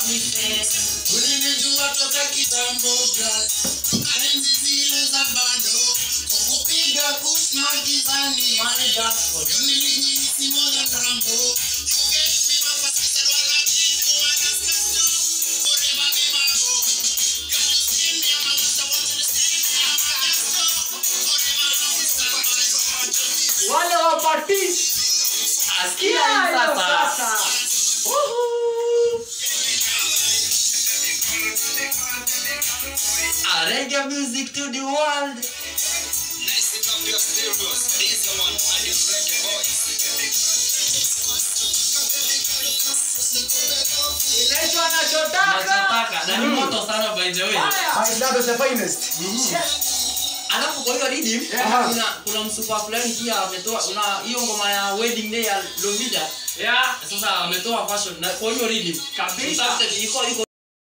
Amise. Ulinijua toka kitambo girl, toka wale wapatishi, askia sasa. Ah, reggae music to the world. Nice to come to your stereos. This the one and the reggae Nachotaka na ni moto sana by the way. My love the finest. Alafu kwa hiyo rhythm Yeah. kuna kuna msupa fulani pia ametoa una hiyo ngoma ya wedding day ya Lomida. Yeah. Sasa ametoa fashion na kwa hiyo rhythm. Kabisa. Iko iko